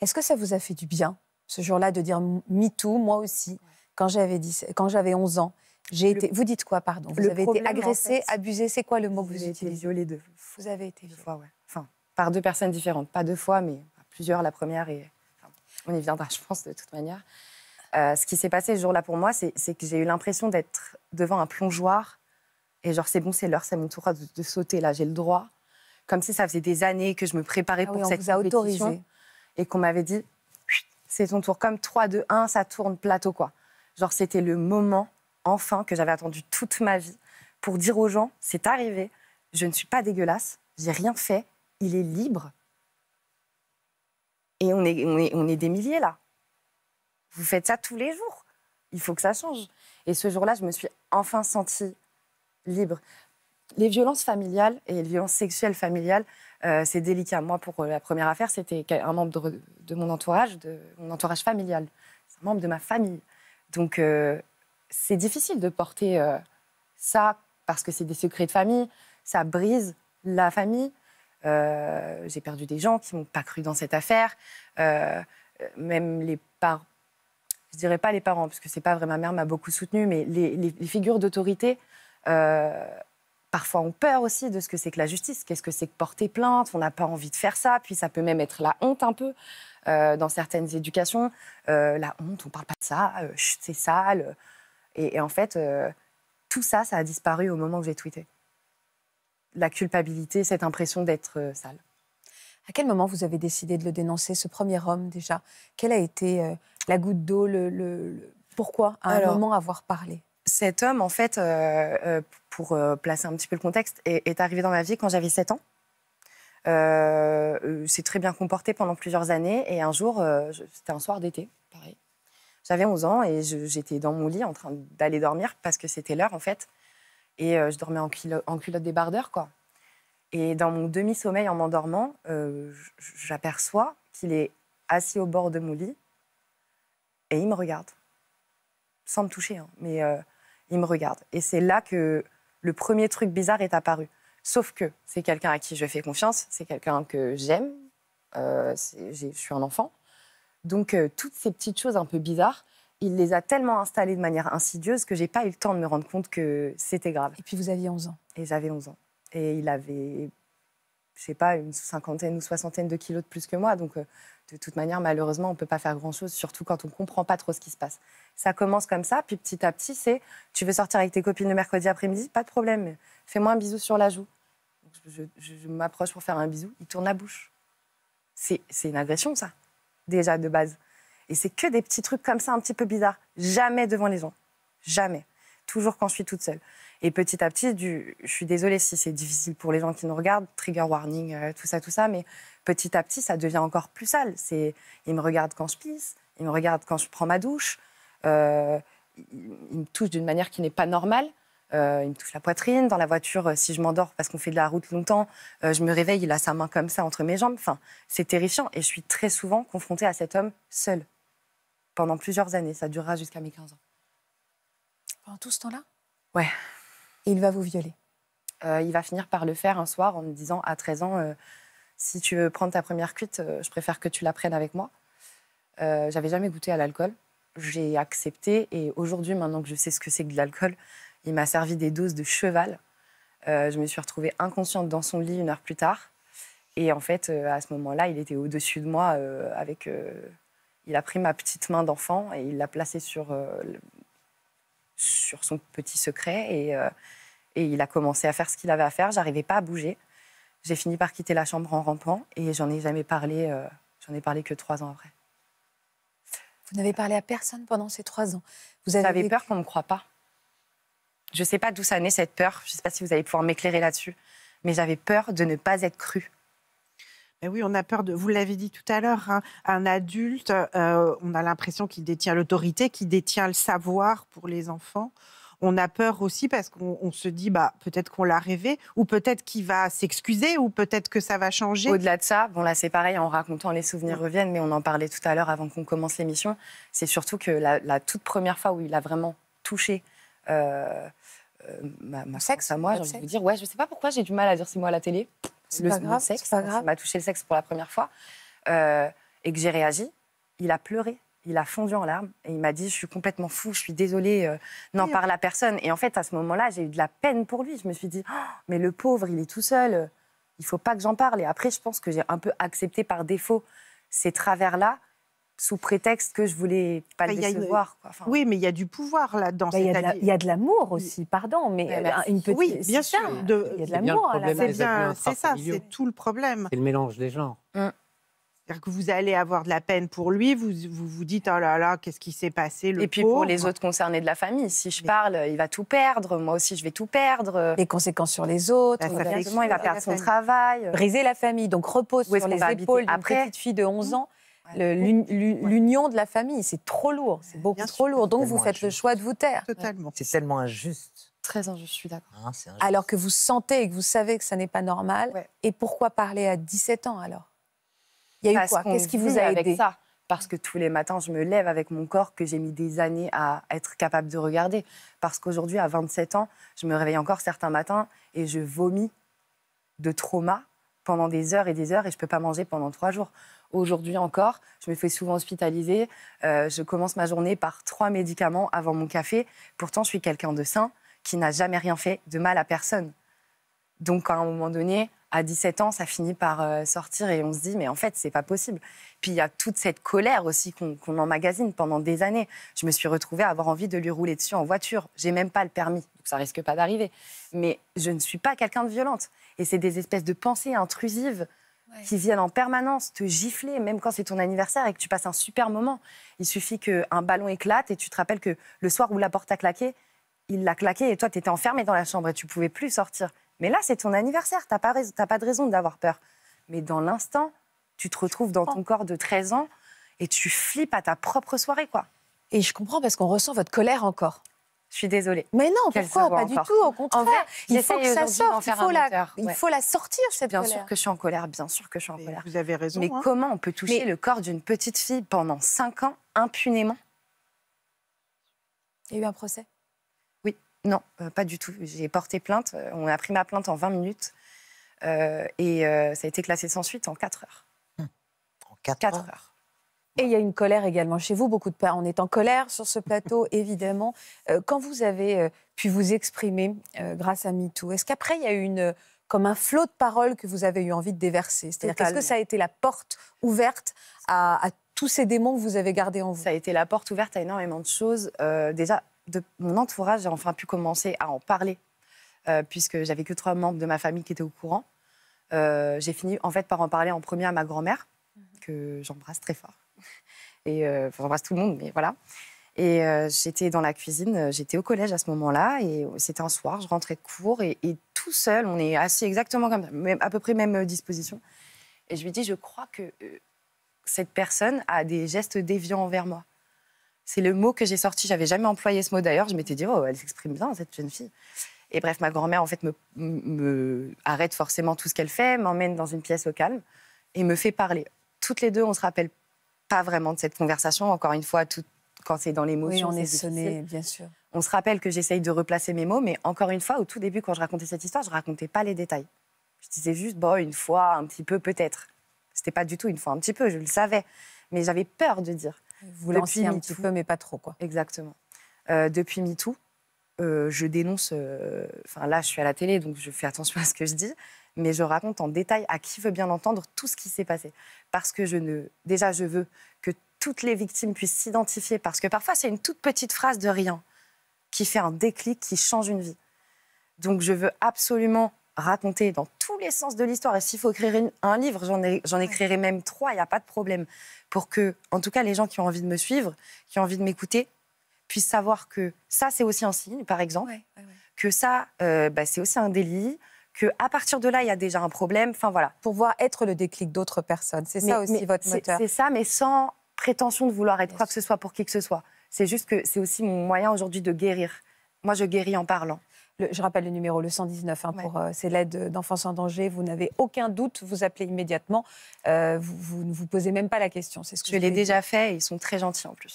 Est-ce que ça vous a fait du bien, ce jour-là, de dire me too, moi aussi, quand j'avais, 10 quand j'avais 11 ans? J'ai été... Vous dites quoi, pardon? Vous avez été agressé, abusé, c'est quoi le mot que vous utilisez été violée deux Vous avez été deux fois, ouais. Enfin, par deux personnes différentes. Pas deux fois, mais plusieurs. La première, et on y viendra, je pense, de toute manière. Euh, ce qui s'est passé ce jour-là pour moi, c'est que j'ai eu l'impression d'être devant un plongeoir. Et genre, c'est bon, c'est l'heure, c'est mon tour de, sauter, là, j'ai le droit. Comme si ça faisait des années que je me préparais ah pour cette vous a autorisé. Et qu'on m'avait dit, c'est ton tour. Comme 3, 2, 1, ça tourne plateau, quoi. Genre, c'était le moment, enfin, que j'avais attendu toute ma vie pour dire aux gens, c'est arrivé, je ne suis pas dégueulasse, j'ai rien fait, il est libre. Et on est, on est, on est des milliers, là. Vous faites ça tous les jours. Il faut que ça change. Et ce jour-là, je me suis enfin sentie libre. Les violences familiales et les violences sexuelles familiales, euh, c'est délicat. Moi, pour euh, la première affaire, c'était un membre de, mon entourage, mon entourage familial. Un membre de ma famille. Donc, euh, c'est difficile de porter ça parce que c'est des secrets de famille. Ça brise la famille. J'ai perdu des gens qui m'ont pas cru dans cette affaire. même les parents, je dirais pas les parents, parce que c'est pas vrai, ma mère m'a beaucoup soutenue, mais les figures d'autorité parfois ont peur aussi de ce que c'est que la justice. Qu'est-ce que c'est que porter plainte? On n'a pas envie de faire ça. Puis ça peut même être la honte un peu euh, dans certaines éducations. Euh, la honte, on ne parle pas de ça, euh, c'est sale. Et, en fait, tout ça, ça a disparu au moment où j'ai tweeté. La culpabilité, cette impression d'être sale. À quel moment vous avez décidé de le dénoncer, ce premier homme déjà? Quelle a été la goutte d'eau le, Pourquoi, à un moment, avoir parlé? Cet homme, en fait, euh, euh, pour euh, placer un petit peu le contexte, est, arrivé dans ma vie quand j'avais 7 ans. s'est très bien comporté pendant plusieurs années. Et un jour, c'était un soir d'été, pareil. J'avais 11 ans et j'étais dans mon lit en train d'aller dormir parce que c'était l'heure, en fait. Et je dormais en, en culotte débardeur, quoi. Et dans mon demi-sommeil, en m'endormant, j'aperçois qu'il est assis au bord de mon lit et il me regarde. Sans me toucher, hein, mais il me regarde. Et c'est là que le premier truc bizarre est apparu. Sauf que c'est quelqu'un à qui je fais confiance, c'est quelqu'un que j'aime, euh, je suis un enfant. Donc euh, toutes ces petites choses un peu bizarres, il les a tellement installées de manière insidieuse que j'ai pas eu le temps de me rendre compte que c'était grave. Et puis vous aviez 11 ans. Et j'avais 11 ans. Et il avait, je sais pas, une cinquantaine ou soixantaine de kilos de plus que moi. Donc euh, de toute manière, malheureusement, on ne peut pas faire grand-chose, surtout quand on ne comprend pas trop ce qui se passe. Ça commence comme ça, puis petit à petit, c'est tu veux sortir avec tes copines le mercredi après-midi, pas de problème, fais-moi un bisou sur la joue. Je, m'approche pour faire un bisou, il tourne la bouche. C'est une agression, ça, déjà de base. Et c'est que des petits trucs comme ça, un petit peu bizarres. Jamais devant les gens. Jamais. Toujours quand je suis toute seule. Et petit à petit, je suis désolée si c'est difficile pour les gens qui nous regardent, trigger warning, euh, tout ça, tout ça, mais petit à petit, ça devient encore plus sale. C'est, il me regarde quand je pisse, il me regarde quand je prends ma douche, euh, il, me touche d'une manière qui n'est pas normale. Euh, il me touche la poitrine. Dans la voiture, si je m'endors parce qu'on fait de la route longtemps, je me réveille, il a sa main comme ça entre mes jambes. Enfin, c'est terrifiant. Et je suis très souvent confrontée à cet homme seul pendant plusieurs années. Ça durera jusqu'à mes 15 ans. Pendant tout ce temps-là? Ouais. Et il va vous violer? Euh, Il va finir par le faire un soir en me disant à 13 ans euh, si tu veux prendre ta première cuite, euh, je préfère que tu la prennes avec moi. J'avais jamais goûté à l'alcool. J'ai accepté et aujourd'hui, maintenant que je sais ce que c'est que de l'alcool, il m'a servi des doses de cheval. je me suis retrouvée inconsciente dans son lit une heure plus tard. Et en fait, à ce moment-là, il était au-dessus de moi avec. il a pris ma petite main d'enfant et il l'a placée sur sur son petit secret et, euh, et il a commencé à faire ce qu'il avait à faire. J'arrivais pas à bouger. J'ai fini par quitter la chambre en rampant et j'en ai jamais parlé. Euh, j'en ai parlé que trois ans après. Vous n'avez parlé à personne pendant ces trois ans. Vous avez peur qu'on ne me croie pas. Je ne sais pas d'où ça naît cette peur. Je ne sais pas si vous allez pouvoir m'éclairer là-dessus. Mais j'avais peur de ne pas être crue. Mais oui, on a peur de. Vous l'avez dit tout à l'heure, hein, un adulte, euh, on a l'impression qu'il détient l'autorité, qu'il détient le savoir pour les enfants. On a peur aussi parce qu'on se dit, bah, peut-être qu'on l'a rêvé, ou peut-être qu'il va s'excuser, ou peut-être que ça va changer. Au-delà de ça, bon là c'est pareil, en racontant les souvenirs reviennent, mais on en parlait tout à l'heure avant qu'on commence l'émission. C'est surtout que la, toute première fois où il a vraiment touché euh, euh ma, sexe à moi, j'ai envie de vous dire, ouais, je sais pas pourquoi j'ai du mal à dire c'est moi à la télé le, pas grave, sexe. Pas grave. m'a touché le sexe pour la première fois. Euh, et que j'ai réagi, il a pleuré. Il a fondu en larmes et il m'a dit Je suis complètement fou, je suis désolée, euh, n'en parle à personne. Et en fait, à ce moment-là, j'ai eu de la peine pour lui. Je me suis dit oh, Mais le pauvre, il est tout seul, il faut pas que j'en parle. Et après, je pense que j'ai un peu accepté par défaut ces travers-là sous prétexte que je voulais pas le décevoir. oui, mais il y a du pouvoir là-dedans. Bah, il y a de l'amour aussi, pardon, mais euh, une petite... Oui, bien sûr. Il y a de l'amour. C'est ça, c'est tout le problème. C'est le mélange des genres. Mmh. C'est-à-dire que vous allez avoir de la peine pour lui, vous vous, vous dites oh là là, qu'est-ce qui s'est passé le Et puis pour les autres concernés de la famille, si je parle, il va tout perdre, moi aussi je vais tout perdre. Les conséquences sur les autres, bah, il va perdre son travail. Briser la famille, donc repose sur les épaules d'une petite fille de 11 ans l'union de la famille. C'est trop lourd, c'est beaucoup trop lourd. Donc vous faites le choix de vous taire. Totalement. C'est tellement injuste. Très injuste, je suis d'accord. Hein, alors que vous sentez et que vous savez que ça n'est pas normal. Et pourquoi parler à 17 ans alors? Il y a eu quoi? Qu'est-ce qui vous a aidé? ça parce que tous les matins, je me lève avec mon corps que j'ai mis des années à être capable de regarder. Parce qu'aujourd'hui, à 27 ans, je me réveille encore certains matins et je vomis de trauma pendant des heures et des heures et je ne peux pas manger pendant trois jours. Aujourd'hui encore, je me fais souvent hospitaliser. Euh, je commence ma journée par trois médicaments avant mon café. Pourtant, je suis quelqu'un de sain qui n'a jamais rien fait de mal à personne. Donc, à un moment donné, à 17 ans, ça finit par euh, sortir et on se dit, mais en fait, c'est pas possible. Puis il y a toute cette colère aussi qu'on emmagasine pendant des années. Je me suis retrouvée à avoir envie de lui rouler dessus en voiture. J'ai même pas le permis, donc ça risque pas d'arriver. Mais je ne suis pas quelqu'un de violente. Et c'est des espèces de pensées intrusives qui viennent en permanence te gifler, même quand c'est ton anniversaire et que tu passes un super moment. Il suffit qu'un ballon éclate et tu te rappelles que le soir où la porte a claqué, il l'a claqué et toi, tu étais enfermé dans la chambre et tu pouvais plus sortir. Mais là, c'est ton anniversaire, tu n'as pas, pas de raison d'avoir peur. Mais dans l'instant, tu te retrouves dans ton corps de 13 ans et tu flippes à ta propre soirée, quoi. Et je comprends parce qu'on ressent votre colère encore. Je suis désolée. Mais non, pourquoi Pas du tout, au contraire. il faut que ça sorte, il, faut la, il faut la sortir, cette bien colère. Bien sûr que je suis en colère, bien sûr que je suis en colère. Vous avez raison. Mais hein. comment on peut toucher le corps d'une petite fille pendant 5 ans impunément? Il y a eu un procès non, euh, pas du tout. J'ai porté plainte, euh, on a pris ma plainte en 20 minutes euh, et ça a été classé sans suite en 4 heures. Hum. En 4, heures. Et il y a une colère également chez vous, beaucoup de peur. On est en colère sur ce plateau, évidemment. Euh, quand vous avez pu vous exprimer grâce à MeToo, est-ce qu'après, il y a eu une, comme un flot de paroles que vous avez eu envie de déverser? C'est-à-dire, qu'est-ce que ça a été la porte ouverte à, tous ces démons que vous avez gardés en vous? Ça a été la porte ouverte à énormément de choses. déjà, de mon entourage, j'ai enfin pu commencer à en parler, puisque j'avais que trois membres de ma famille qui étaient au courant. j'ai fini en fait par en parler en premier à ma grand-mère, mhm. que j'embrasse très fort. Et euh, j'embrasse tout le monde, mais voilà. Et euh, j'étais dans la cuisine, euh, j'étais au collège à ce moment-là, et c'était un soir, je rentrais de cours, et, tout seul, on est assis exactement comme ça, à peu près même disposition. Et je lui dis, je crois que cette personne a des gestes déviants envers moi. C'est le mot que j'ai sorti, j'avais jamais employé ce mot d'ailleurs, je m'étais dit, oh, elle s'exprime bien, cette jeune fille. Et bref, ma grand-mère, en fait, me, me arrête forcément tout ce qu'elle fait, m'emmène dans une pièce au calme et me fait parler. Toutes les deux, on se rappelle pas vraiment de cette conversation. Encore une fois, tout, quand c'est dans l'émotion, oui, on est, sonné, bien sûr. On se rappelle que j'essaye de replacer mes mots, mais encore une fois, au tout début, quand je racontais cette histoire, je racontais pas les détails. Je disais juste, bon, une fois, un petit peu, peut-être. C'était pas du tout une fois, un petit peu, je le savais. Mais j'avais peur de dire. Vous lanciez un petit peu, mais pas trop, quoi. Exactement. Euh, depuis MeToo, euh, je dénonce. Euh, enfin, là, je suis à la télé, donc je fais attention à ce que je dis mais je raconte en détail à qui veut bien entendre tout ce qui s'est passé. Parce que je ne, déjà, je veux que toutes les victimes puissent s'identifier, parce que parfois, c'est une toute petite phrase de rien qui fait un déclic, qui change une vie. Donc, je veux absolument raconter dans tous les sens de l'histoire. Et s'il faut écrire un livre, j'en écrirai même trois, il n'y a pas de problème. Pour que, en tout cas, les gens qui ont envie de me suivre, qui ont envie de m'écouter, puissent savoir que ça, c'est aussi un signe, par exemple. Que ça, euh, bah, c'est aussi un délit qu'à partir de là, il y a déjà un problème. Enfin voilà. Pour voir être le déclic d'autres personnes. C'est ça aussi votre moteur. C'est ça, mais sans prétention de vouloir être quoi que ce soit pour qui que ce soit. C'est juste que c'est aussi mon moyen aujourd'hui de guérir. Moi, je guéris en parlant. Je rappelle le numéro, le 119, hein, pour euh, c'est l'aide d'enfants en danger. Vous n'avez aucun doute, vous appelez immédiatement. Euh, vous, ne vous posez même pas la question. C'est ce que je, je l'ai déjà fait. Et ils sont très gentils en plus.